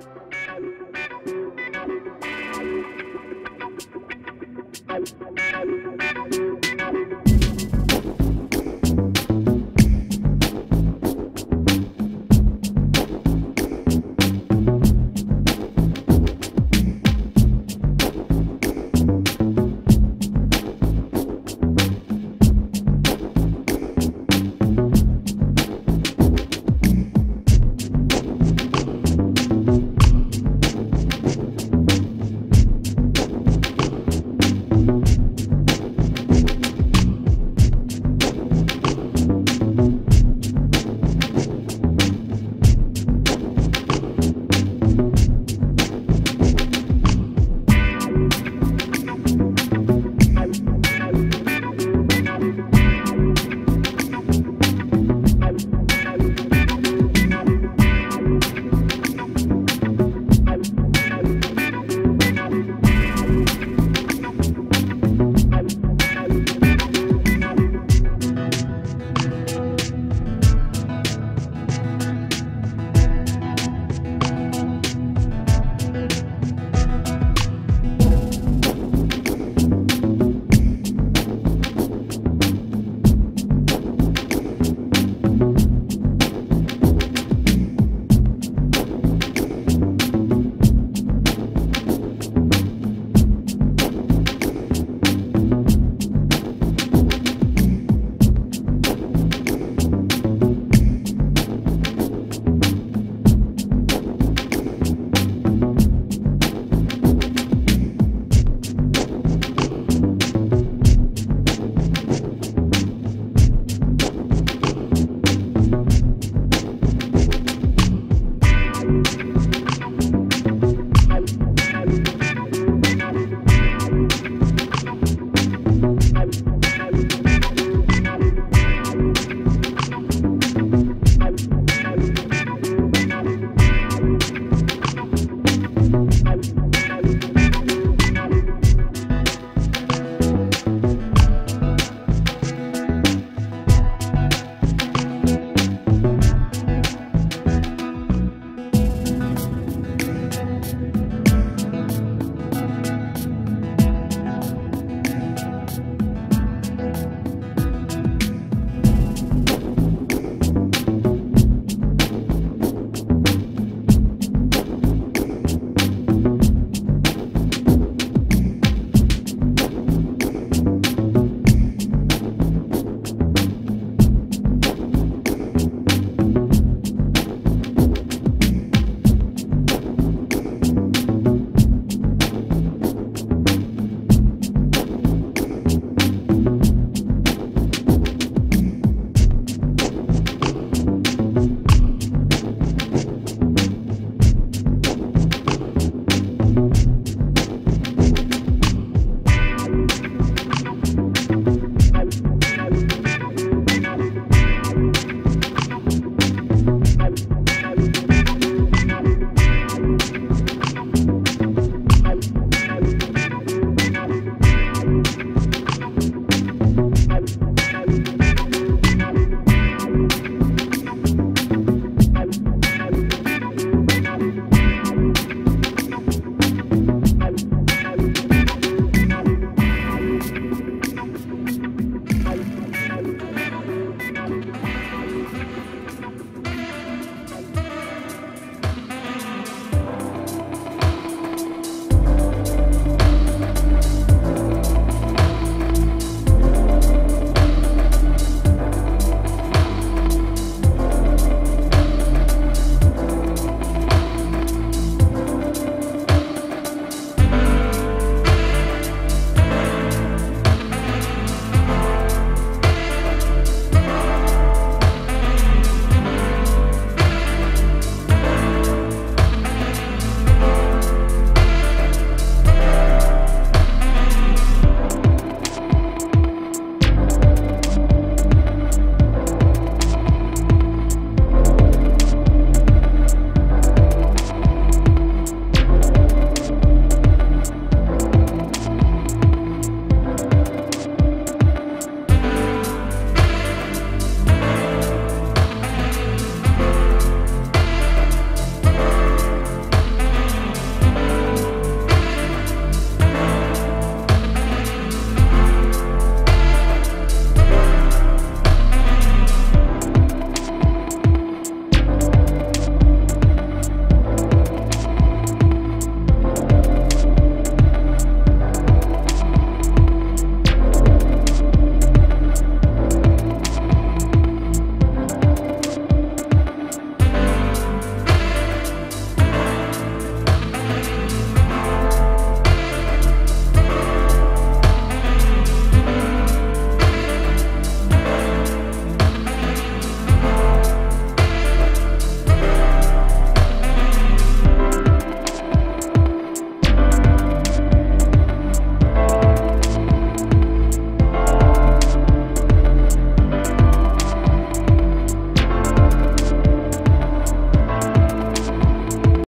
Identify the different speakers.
Speaker 1: time.